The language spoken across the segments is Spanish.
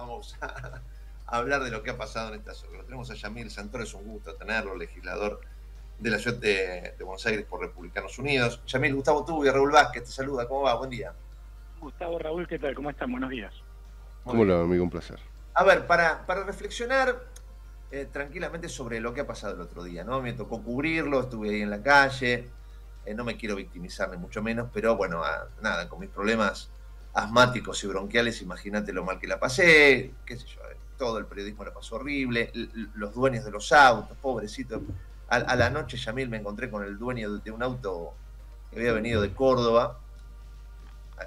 vamos a, hablar de lo que ha pasado en esta zona. Lo tenemos a Yamil Santoro, es un gusto tenerlo, legislador de la ciudad de, Buenos Aires por Republicanos Unidos. Yamil, Gustavo Tubo y Raúl Vázquez te saluda, ¿cómo va? Buen día. Gustavo, Raúl, ¿qué tal? ¿Cómo están? Buenos días. ¿Cómo le va, amigo? Un placer. A ver, para, para reflexionar eh, tranquilamente sobre lo que ha pasado el otro día, ¿no? Me tocó cubrirlo, estuve ahí en la calle, eh, no me quiero victimizar ni mucho menos, pero bueno, nada, con mis problemas asmáticos y bronquiales, imagínate lo mal que la pasé, qué sé yo, todo el periodismo la pasó horrible, los dueños de los autos, pobrecitos. A, la noche, Yamil, me encontré con el dueño de, un auto que había venido de Córdoba,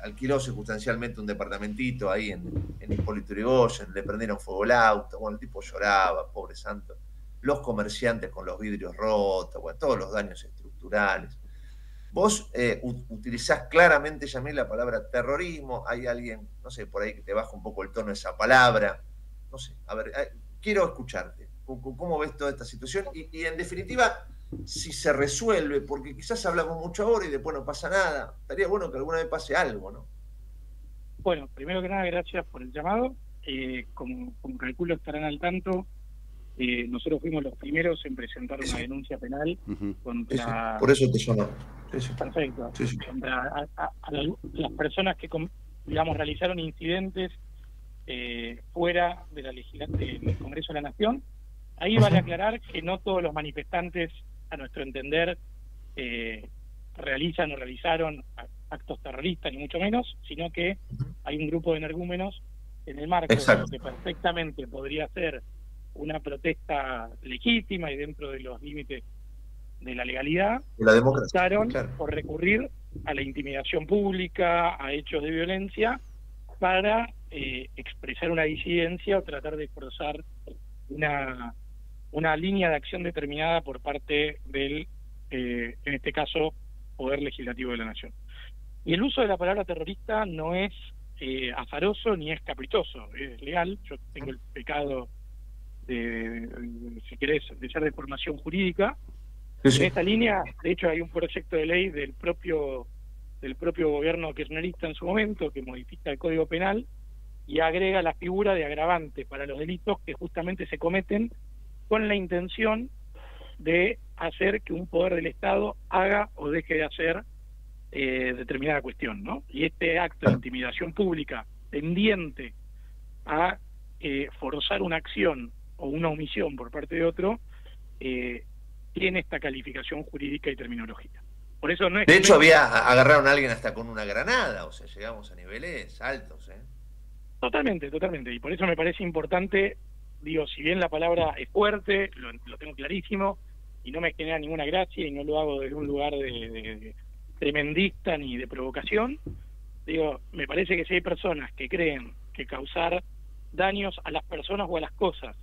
alquiló circunstancialmente un departamentito ahí en, en Hipólito Yrigoyen, le prendieron fuego el auto, bueno, el tipo lloraba, pobre santo. Los comerciantes con los vidrios rotos, bueno, todos los daños estructurales. Vos eh, utilizás claramente, Yamil, la palabra terrorismo. Hay alguien, no sé, por ahí que te baja un poco el tono de esa palabra. No sé, a ver, eh, quiero escucharte. ¿Cómo, ves toda esta situación? Y, en definitiva, si se resuelve, porque quizás hablamos mucho ahora y después no pasa nada. Estaría bueno que alguna vez pase algo, ¿no? Bueno, primero que nada, gracias por el llamado. Eh, como, como calculo estarán al tanto, eh, nosotros fuimos los primeros en presentar una denuncia penal contra... Por eso te llamo. Perfecto. Contra las personas que, digamos, realizaron incidentes eh, fuera de la del Congreso de la Nación. Ahí vale aclarar que no todos los manifestantes, a nuestro entender, eh, realizan o realizaron actos terroristas, ni mucho menos, sino que hay un grupo de energúmenos en el marco de lo que perfectamente podría ser una protesta legítima y dentro de los límites de la legalidad, la democracia, por recurrir a la intimidación pública, a hechos de violencia, para eh, expresar una disidencia o tratar de forzar una, una línea de acción determinada por parte del, eh, en este caso, Poder Legislativo de la Nación. Y el uso de la palabra terrorista no es eh, azaroso ni es caprichoso, es legal. Yo tengo el pecado de, si querés, de ser de formación jurídica. En esta línea, de hecho, hay un proyecto de ley del propio del propio gobierno kirchnerista en su momento que modifica el Código Penal y agrega la figura de agravante para los delitos que justamente se cometen con la intención de hacer que un poder del Estado haga o deje de hacer eh, determinada cuestión, ¿no? Y este acto de intimidación pública tendiente a eh, forzar una acción o una omisión por parte de otro, eh, tiene esta calificación jurídica y terminológica. Por eso no es de hecho, había agarraron a alguien hasta con una granada, o sea, llegamos a niveles altos. ¿eh? Totalmente, totalmente. Y por eso me parece importante, digo, si bien la palabra es fuerte, lo, tengo clarísimo, y no me genera ninguna gracia y no lo hago desde un lugar de tremendista ni de provocación, digo, me parece que si hay personas que creen que causar daños a las personas o a las cosas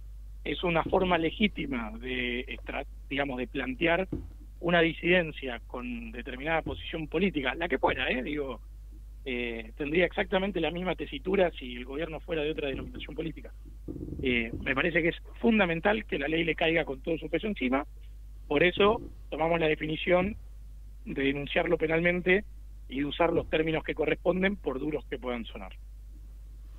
es una forma legítima de, digamos, de plantear una disidencia con determinada posición política, la que fuera, ¿eh? digo, eh, tendría exactamente la misma tesitura si el gobierno fuera de otra denominación política. Eh, me parece que es fundamental que la ley le caiga con todo su peso encima, por eso tomamos la definición de denunciarlo penalmente y usar los términos que corresponden por duros que puedan sonar.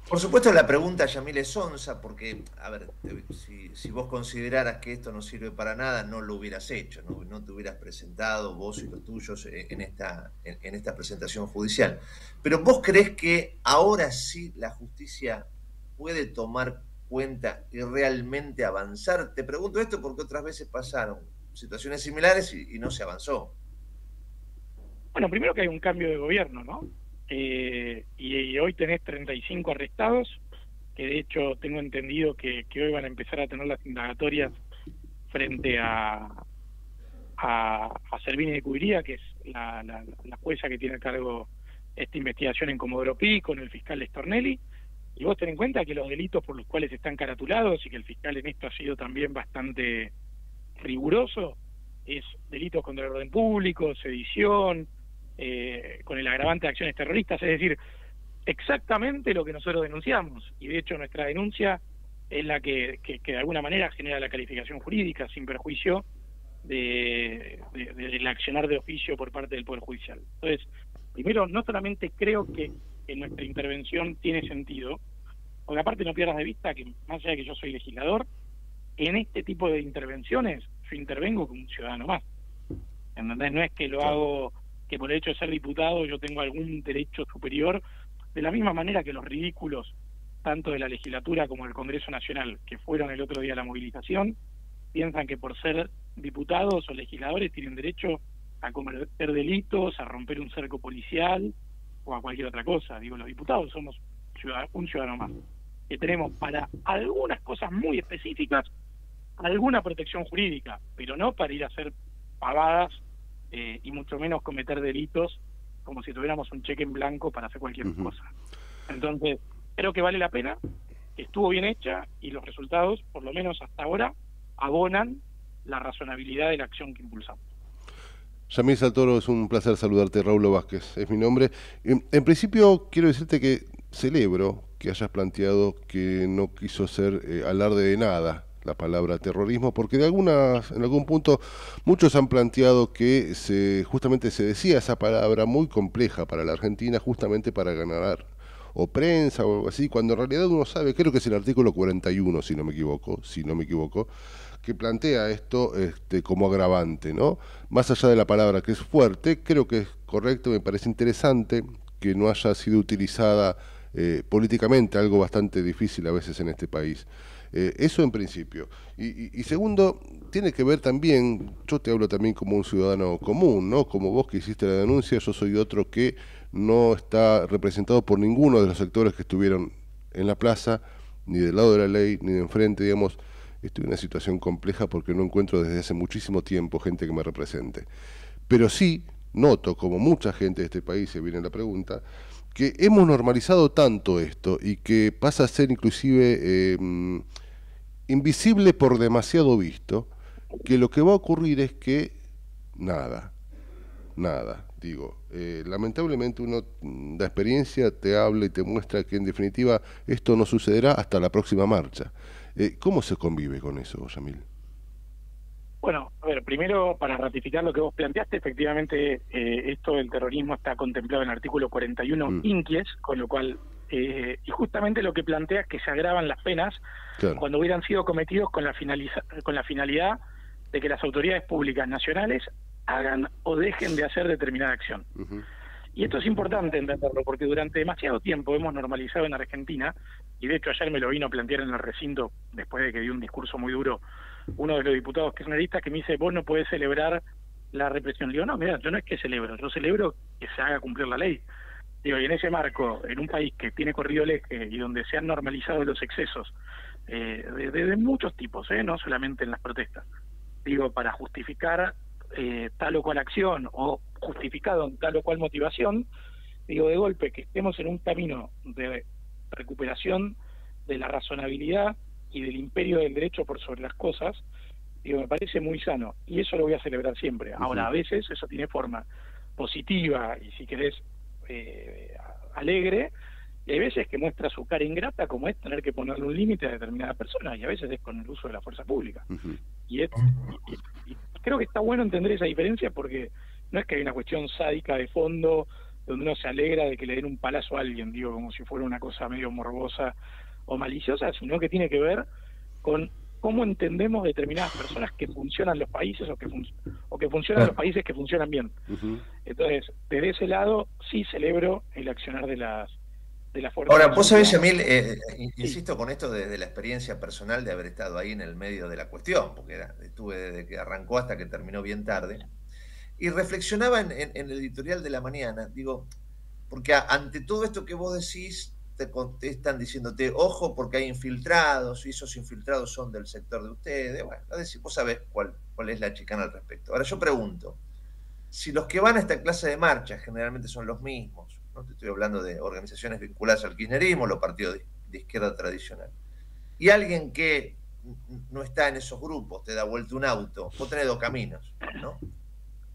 Por supuesto la pregunta, Yamil, es porque, a ver, si, vos consideraras que esto no sirve para nada, no lo hubieras hecho, no, te hubieras presentado vos y los tuyos en esta, en, esta presentación judicial. Pero vos crees que ahora sí la justicia puede tomar cuenta y realmente avanzar. Te pregunto esto porque otras veces pasaron situaciones similares y no se avanzó. Bueno, primero que hay un cambio de gobierno, ¿no? Eh, y, hoy tenés 35 arrestados, que de hecho tengo entendido que, hoy van a empezar a tener las indagatorias frente a, a, a Servini de Cubiría, que es la, la, jueza que tiene a cargo esta investigación en Comodoro Pi, con el fiscal Stornelli. Y vos ten en cuenta que los delitos por los cuales están caratulados y que el fiscal en esto ha sido también bastante riguroso, es delitos contra el orden público, sedición, eh, con el agravante de acciones terroristas, es decir, exactamente lo que nosotros denunciamos. Y de hecho nuestra denuncia es la que, que, de alguna manera genera la calificación jurídica sin perjuicio de, del accionar de oficio por parte del Poder Judicial. Entonces, primero, no solamente creo que, nuestra intervención tiene sentido, porque aparte no pierdas de vista que más allá de que yo soy legislador, en este tipo de intervenciones yo intervengo como un ciudadano más. ¿Entendés? No es que lo hago, que por el hecho de ser diputado yo tengo algún derecho superior, de la misma manera que los ridículos, tanto de la legislatura como del Congreso Nacional, que fueron el otro día a la movilización, piensan que por ser diputados o legisladores tienen derecho a cometer delitos, a romper un cerco policial o a cualquier otra cosa. Digo, los diputados somos un ciudadano más, que tenemos para algunas cosas muy específicas alguna protección jurídica, pero no para ir a hacer pavadas eh, y mucho menos cometer delitos como si tuviéramos un cheque en blanco para hacer cualquier cosa. Entonces, creo que vale la pena, estuvo bien hecha y los resultados, por lo menos hasta ahora, abonan la razonabilidad de la acción que impulsamos. Yamil Saltoro, es un placer saludarte. Raúl Vázquez es mi nombre. En, en, principio, quiero decirte que celebro que hayas planteado que no quiso ser eh, alarde de nada la palabra terrorismo, porque de en algún punto muchos han planteado que se, justamente se decía esa palabra muy compleja para la Argentina, justamente para ganar o prensa o algo así, cuando en realidad uno sabe, creo que es el artículo 41, si no me equivoco, si no me equivoco, que plantea esto este, como agravante, ¿no? Más allá de la palabra que es fuerte, creo que es correcto, me parece interesante que no haya sido utilizada eh, políticamente, algo bastante difícil a veces en este país. Eh, eso en principio. Y, segundo, tiene que ver también, yo te hablo también como un ciudadano común, ¿no? Como vos que hiciste la denuncia, yo soy otro que no está representado por ninguno de los sectores que estuvieron en la plaza, ni del lado de la ley, ni de enfrente, digamos. Estoy en una situación compleja porque no encuentro desde hace muchísimo tiempo gente que me represente. Pero sí noto, como mucha gente de este país, se viene la pregunta, que hemos normalizado tanto esto y que pasa a ser inclusive em, invisible por demasiado visto, que lo que va a ocurrir es que nada, nada, digo, eh, lamentablemente uno, mm, la experiencia te habla y te muestra que en definitiva esto no sucederá hasta la próxima marcha. Eh, ¿Cómo se convive con eso, Yamil? Bueno, a ver, primero para ratificar lo que vos planteaste, efectivamente eh, esto del terrorismo está contemplado en el artículo 41 mm. inquies, con lo cual, eh, y justamente lo que plantea es que se agravan las penas cuando hubieran sido cometidos con la, con la finalidad de que las autoridades públicas nacionales hagan o dejen de hacer determinada acción. Y esto es importante entenderlo, porque durante demasiado tiempo hemos normalizado en Argentina, y de hecho ayer me lo vino a plantear en el recinto, después de que di un discurso muy duro uno de los diputados kirchneristas que me dice, vos no podés celebrar la represión. Le digo, no, mira, yo no es que celebro, yo celebro que se haga cumplir la ley. Digo, y en ese marco, en un país que tiene corrido el eje y donde se han normalizado los excesos eh, de, muchos tipos, eh, no solamente en las protestas, digo, para justificar eh, tal o cual acción o justificado en tal o cual motivación, digo, de golpe que estemos en un camino de recuperación de la razonabilidad y del imperio del derecho por sobre las cosas, digo, me parece muy sano. Y eso lo voy a celebrar siempre. Ahora, a veces eso tiene forma positiva y si querés eh, alegre, y hay veces que muestra su cara ingrata como es tener que ponerle un límite a determinada persona y a veces es con el uso de la fuerza pública. y, creo que está bueno entender esa diferencia porque no es que hay una cuestión sádica de fondo donde uno se alegra de que le den un palazo a alguien, digo, como si fuera una cosa medio morbosa o maliciosa, sino que tiene que ver con cómo entendemos determinadas personas que funcionan los países o que, o que funcionan los países que funcionan bien. Entonces, desde ese lado sí celebro el accionar de las de fuerzas. Ahora, vos sabés, Yamil, eh, insisto con esto desde la experiencia personal de haber estado ahí en el medio de la cuestión, porque estuve desde que arrancó hasta que terminó bien tarde, y reflexionaba en, en el editorial de la mañana, digo, porque ante todo esto que vos decís, te contestan diciéndote, ojo, porque hay infiltrados, y esos infiltrados son del sector de ustedes. Bueno, vos sabés cuál, cuál es la chicana al respecto. Ahora yo pregunto, si los que van a esta clase de marcha generalmente son los mismos, no te estoy hablando de organizaciones vinculadas al kirchnerismo, los partidos de, izquierda tradicional, y alguien que no está en esos grupos, te da vuelta un auto, vos tenés dos caminos, ¿no?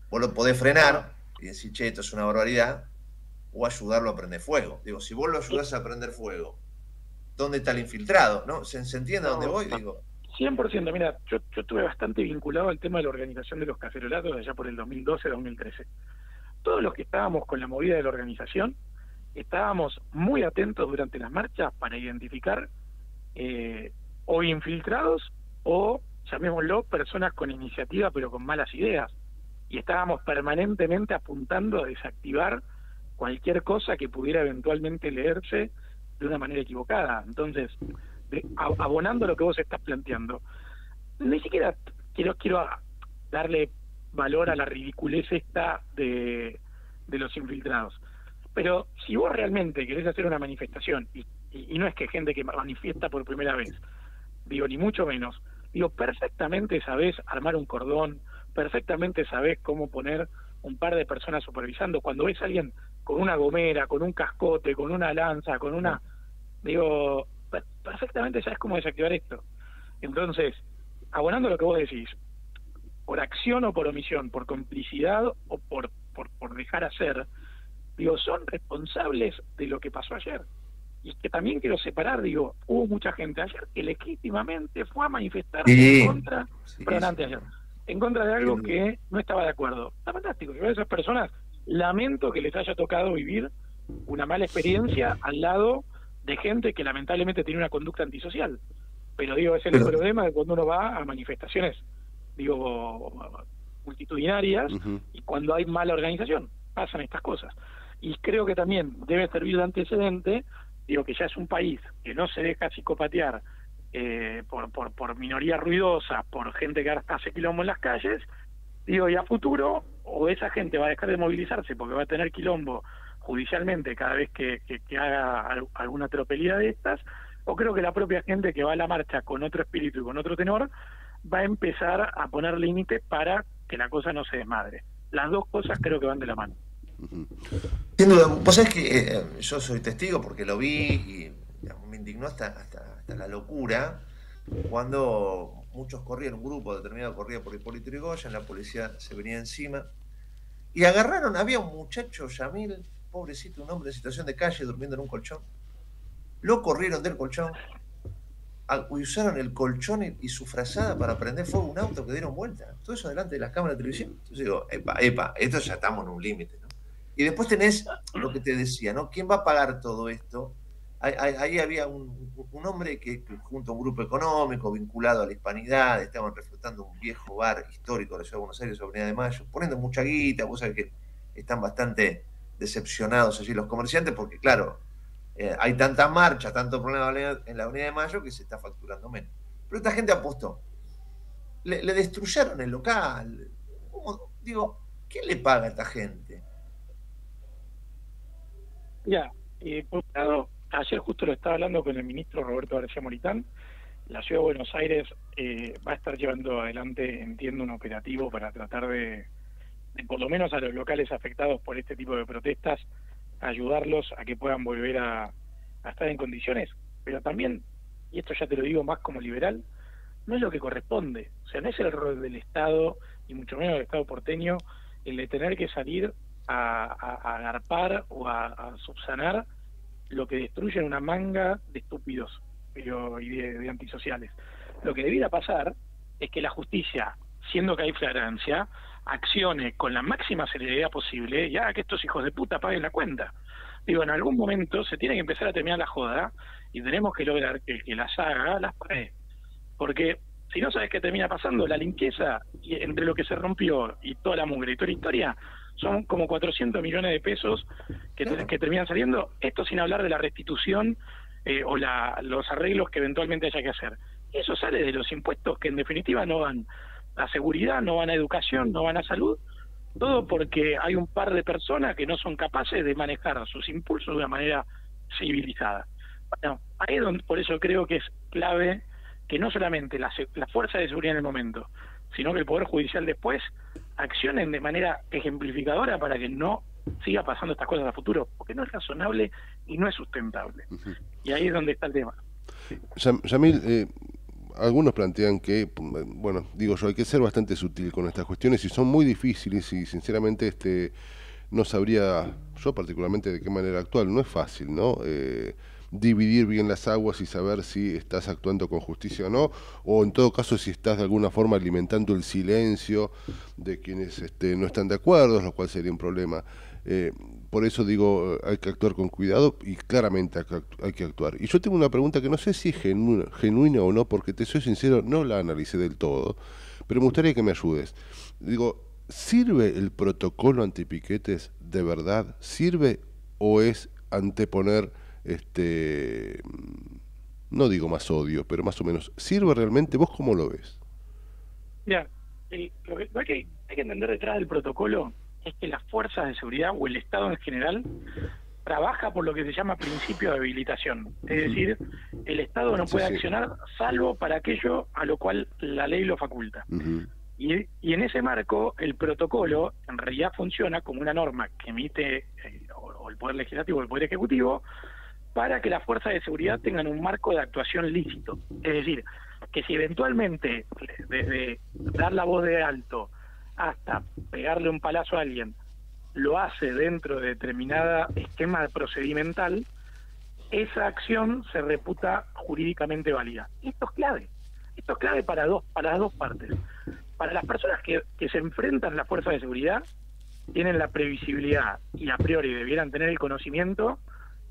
Vos lo podés frenar y decir, che, esto es una barbaridad, o ayudarlo a prender fuego. Digo, si vos lo ayudás a prender fuego, ¿dónde está el infiltrado? ¿No? ¿Se, entiende a dónde voy? Digo. 100%, mira, yo, yo estuve bastante vinculado al tema de la organización de los cacerolatos allá por el 2012-2013. Todos los que estábamos con la movida de la organización estábamos muy atentos durante las marchas para identificar eh, o infiltrados o, llamémoslo, personas con iniciativa pero con malas ideas. Y estábamos permanentemente apuntando a desactivar cualquier cosa que pudiera eventualmente leerse de una manera equivocada. Entonces, abonando lo que vos estás planteando, ni siquiera quiero, quiero darle valor a la ridiculez esta de, de los infiltrados. Pero si vos realmente querés hacer una manifestación, y, y, no es que gente que manifiesta por primera vez, digo, ni mucho menos, digo, perfectamente sabés armar un cordón, perfectamente sabés cómo poner un par de personas supervisando. Cuando ves a alguien con una gomera, con un cascote, con una lanza, con una... Digo, perfectamente sabes cómo desactivar esto. Entonces, abonando lo que vos decís, por acción o por omisión, por complicidad o por, por, por dejar hacer, digo, son responsables de lo que pasó ayer. Y que también quiero separar, digo, hubo mucha gente ayer que legítimamente fue a manifestar en contra, ayer, en contra de algo que no estaba de acuerdo. Está fantástico. Yo a esas personas lamento que les haya tocado vivir una mala experiencia al lado de gente que lamentablemente tiene una conducta antisocial. Pero digo, es el problema de cuando uno va a manifestaciones, digo, multitudinarias y cuando hay mala organización, pasan estas cosas. Y creo que también debe servir de antecedente, digo que ya es un país que no se deja psicopatear eh, por, por, por minorías ruidosas, por gente que ahora hace quilombo en las calles, digo, y a futuro, o esa gente va a dejar de movilizarse porque va a tener quilombo judicialmente cada vez que, haga alguna tropelía de estas, o creo que la propia gente que va a la marcha con otro espíritu y con otro tenor va a empezar a poner límites para que la cosa no se desmadre. Las dos cosas creo que van de la mano. Sin duda, vos sabés que eh, yo soy testigo porque lo vi y me indignó hasta, hasta, la locura cuando muchos corrieron, un grupo determinado corría por Hipólito Yrigoyen, la policía se venía encima y agarraron, había un muchacho, Yamil, pobrecito, un hombre en situación de calle durmiendo en un colchón. Lo corrieron del colchón, usaron el colchón y, su frazada para prender fuego un auto que dieron vuelta. Todo eso delante de las cámaras de televisión. Entonces digo, epa, epa, esto ya estamos en un límite. Y después tenés lo que te decía, ¿no? ¿Quién va a pagar todo esto? Ahí, había un, hombre que, junto a un grupo económico vinculado a la hispanidad, estaban reflotando un viejo bar histórico de la ciudad de Buenos Aires, Avenida de Mayo, poniendo mucha guita, vos sabés que están bastante decepcionados allí los comerciantes porque, claro, eh, hay tanta marcha, tanto problema en la Unidad de Mayo que se está facturando menos. Pero esta gente apostó. Le, destruyeron el local. Digo, ¿quién le paga a esta gente? Ya, eh, por lado, ayer justo lo estaba hablando con el ministro Roberto García Moritán. La ciudad de Buenos Aires eh, va a estar llevando adelante, entiendo, un operativo para tratar de por lo menos a los locales afectados por este tipo de protestas, ayudarlos a que puedan volver a, estar en condiciones, pero también, y esto ya te lo digo más como liberal, no es lo que corresponde, o sea, no es el rol del Estado, y mucho menos del Estado porteño, el de tener que salir a, agarpar o a, subsanar lo que destruyen una manga de estúpidos pero, y de antisociales. Lo que debiera pasar es que la justicia, siendo que hay flagrancia, accione con la máxima celeridad posible ya que estos hijos de puta paguen la cuenta. Digo, en algún momento se tiene que empezar a terminar la joda y tenemos que lograr que que las haga las pague. Porque si no sabes qué termina pasando, la limpieza entre lo que se rompió y toda la mugre y toda la historia son como 400 millones de pesos que, que terminan saliendo. Esto sin hablar de la restitución eh, o la, los arreglos que eventualmente haya que hacer. Eso sale de los impuestos que en definitiva no van a seguridad, no van a educación, no van a salud, todo porque hay un par de personas que no son capaces de manejar sus impulsos de una manera civilizada. Bueno, ahí es donde, por eso creo que es clave que no solamente la, la fuerza de seguridad en el momento, sino que el Poder Judicial después accionen de manera ejemplificadora para que no siga pasando estas cosas a futuro, porque no es razonable y no es sustentable. Y ahí es donde está el tema. Yamil, eh, algunos plantean que, bueno, digo yo, hay que ser bastante sutil con estas cuestiones y son muy difíciles y sinceramente este no sabría, yo particularmente, de qué manera actuar. No es fácil, ¿no? Eh, dividir bien las aguas y saber si estás actuando con justicia o no, o en todo caso si estás de alguna forma alimentando el silencio de quienes este, no están de acuerdo, lo cual sería un problema. Eh, por eso digo, hay que actuar con cuidado y claramente hay que actuar. Y yo tengo una pregunta que no sé si es genuina, genuina o no, porque te soy sincero, no la analicé del todo, pero me gustaría que me ayudes. Digo, ¿sirve el protocolo antipiquetes de verdad? ¿Sirve o es anteponer, este, no digo más odio, pero más o menos, ¿sirve realmente? ¿Vos cómo lo ves? Mira, lo, que, hay que hay que entender detrás del protocolo es que las fuerzas de seguridad o el Estado en general trabaja por lo que se llama principio de habilitación. Es decir, el Estado no puede accionar salvo para aquello a lo cual la ley lo faculta. y, y, en ese marco, el protocolo en realidad funciona como una norma que emite eh, o, el Poder Legislativo o el Poder Ejecutivo para que las fuerzas de seguridad tengan un marco de actuación lícito. Es decir, que si eventualmente, desde dar la voz de alto hasta pegarle un palazo a alguien, lo hace dentro de determinada esquema procedimental, esa acción se reputa jurídicamente válida. esto es clave. Esto es clave para dos, para las dos partes. Para las personas que, que se enfrentan a la fuerza de seguridad, tienen la previsibilidad y a priori debieran tener el conocimiento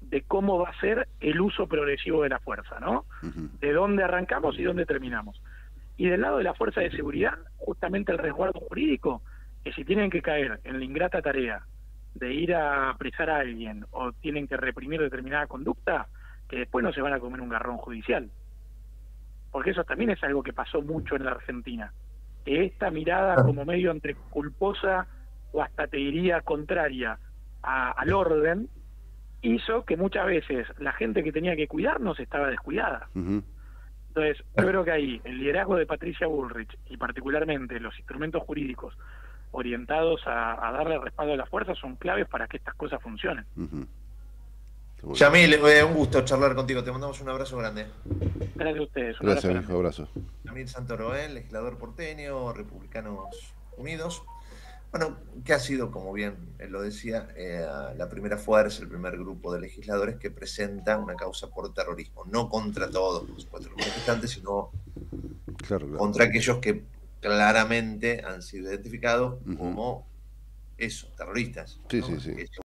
de cómo va a ser el uso progresivo de la fuerza, ¿no? De dónde arrancamos y dónde terminamos. Y del lado de la fuerza de seguridad, justamente el resguardo jurídico, que si tienen que caer en la ingrata tarea de ir a apresar a alguien o tienen que reprimir determinada conducta, que después no se van a comer un garrón judicial. Porque eso también es algo que pasó mucho en la Argentina. Que esta mirada como medio entre culposa o hasta te diría contraria al orden, hizo que muchas veces la gente que tenía que cuidarnos estaba descuidada. Entonces, yo creo que ahí el liderazgo de Patricia Bullrich y particularmente los instrumentos jurídicos orientados a, darle respaldo a la fuerza son claves para que estas cosas funcionen. Yamil, eh, un gusto charlar contigo. Te mandamos un abrazo grande. Gracias a ustedes. Un Gracias, abrazo. abrazo. Yamil Santoroel, legislador porteño, Republicanos Unidos. Bueno, que ha sido, como bien él lo decía, eh, la primera fuerza, el primer grupo de legisladores que presenta una causa por terrorismo, no contra todos, por supuesto, los manifestantes, sino contra aquellos que claramente han sido identificados como eso, terroristas. Sí, sí, sí.